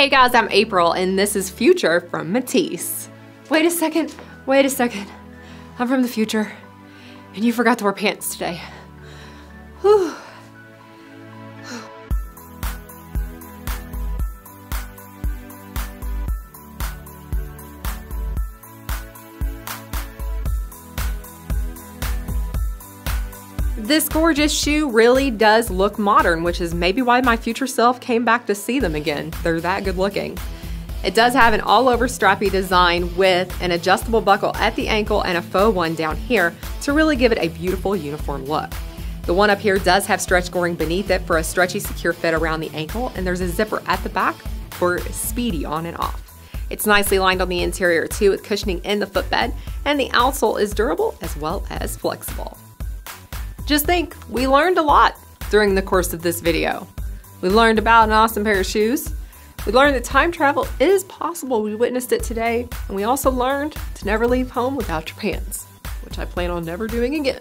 Hey guys, I'm April and this is Future from Matisse. Wait a second, wait a second. I'm from the future and you forgot to wear pants today. This gorgeous shoe really does look modern, which is maybe why my future self came back to see them again. They're that good looking. It does have an all over strappy design with an adjustable buckle at the ankle and a faux one down here to really give it a beautiful uniform look. The one up here does have stretch goring beneath it for a stretchy, secure fit around the ankle, and there's a zipper at the back for speedy on and off. It's nicely lined on the interior too with cushioning in the footbed, and the outsole is durable as well as flexible. Just think, we learned a lot during the course of this video. We learned about an awesome pair of shoes. We learned that time travel is possible. We witnessed it today. And we also learned to never leave home without your pants, which I plan on never doing again.